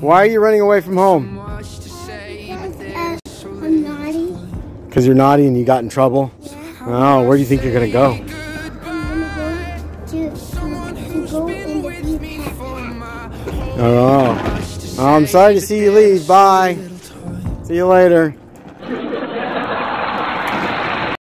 Why are you running away from home? I'm naughty. Because you're naughty and you got in trouble? Oh, where do you think you're going to go? Oh. oh, I'm sorry to see you leave. Bye. See you later.